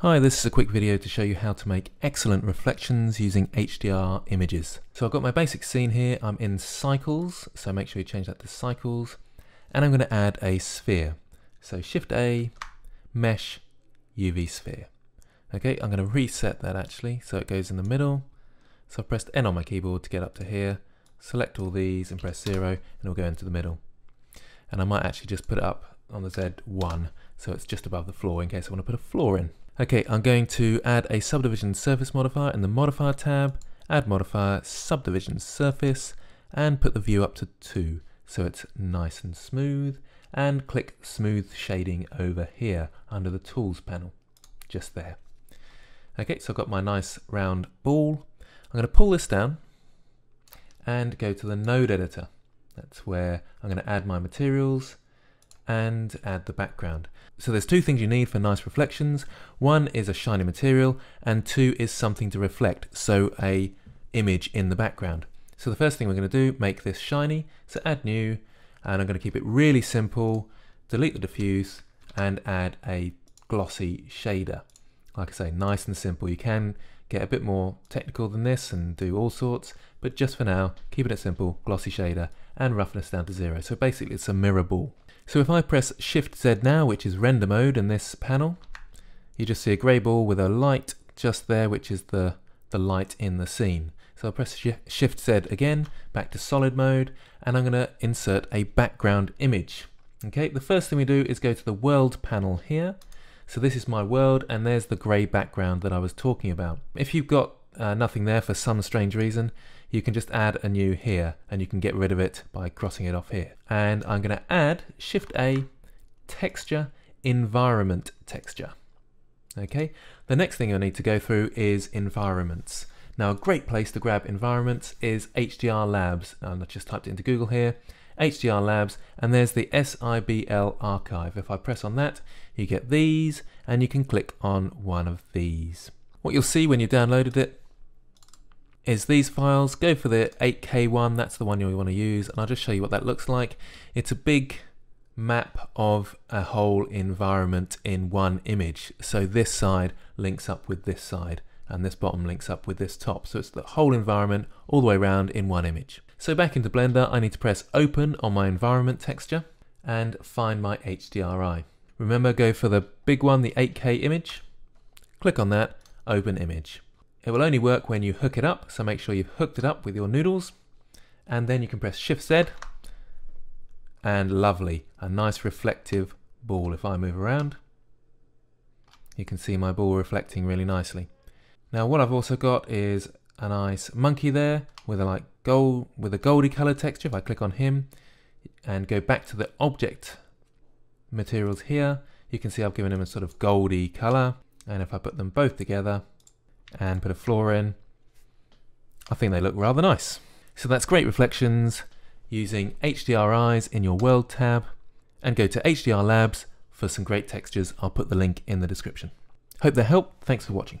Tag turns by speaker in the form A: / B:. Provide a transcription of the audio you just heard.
A: Hi, this is a quick video to show you how to make excellent reflections using HDR images. So I've got my basic scene here, I'm in cycles, so make sure you change that to cycles, and I'm going to add a sphere. So Shift A, Mesh, UV Sphere. Okay, I'm going to reset that actually, so it goes in the middle. So I've pressed N on my keyboard to get up to here, select all these and press 0, and it'll go into the middle. And I might actually just put it up on the Z1, so it's just above the floor in case I want to put a floor in. Okay, I'm going to add a subdivision surface modifier in the modifier tab, add modifier subdivision surface, and put the view up to 2 so it's nice and smooth, and click smooth shading over here under the tools panel, just there. Okay, so I've got my nice round ball. I'm going to pull this down and go to the node editor. That's where I'm going to add my materials, and add the background. So there's two things you need for nice reflections. One is a shiny material and two is something to reflect, so a image in the background. So the first thing we're going to do, make this shiny, so add new, and I'm going to keep it really simple, delete the diffuse, and add a glossy shader. Like I say, nice and simple. You can get a bit more technical than this and do all sorts, but just for now, keeping it simple, glossy shader, and roughness down to zero. So basically it's a mirror ball. So if I press Shift Z now, which is render mode in this panel, you just see a grey ball with a light just there, which is the, the light in the scene. So I'll press Shift Z again, back to solid mode, and I'm going to insert a background image. Okay, the first thing we do is go to the world panel here. So this is my world, and there's the grey background that I was talking about. If you've got uh, nothing there for some strange reason, you can just add a new here and you can get rid of it by crossing it off here. And I'm going to add Shift A texture environment texture. Okay, the next thing I need to go through is environments. Now a great place to grab environments is HDR Labs. And I just typed it into Google here, HDR Labs, and there's the SIBL archive. If I press on that, you get these, and you can click on one of these. What you'll see when you downloaded it is these files. Go for the 8K one, that's the one you want to use, and I'll just show you what that looks like. It's a big map of a whole environment in one image. So this side links up with this side, and this bottom links up with this top. So it's the whole environment all the way around in one image. So back into Blender, I need to press open on my environment texture and find my HDRI. Remember, go for the big one, the 8K image, click on that, open image. It will only work when you hook it up, so make sure you've hooked it up with your noodles, and then you can press Shift Z, and lovely, a nice reflective ball. If I move around, you can see my ball reflecting really nicely. Now what I've also got is a nice monkey there with a like gold with a goldy color texture. If I click on him and go back to the object materials here, you can see I've given him a sort of goldy color. And if I put them both together, and put a floor in. I think they look rather nice. So that's great reflections using HDRIs in your World tab and go to HDR Labs for some great textures. I'll put the link in the description. Hope they help. Thanks for watching.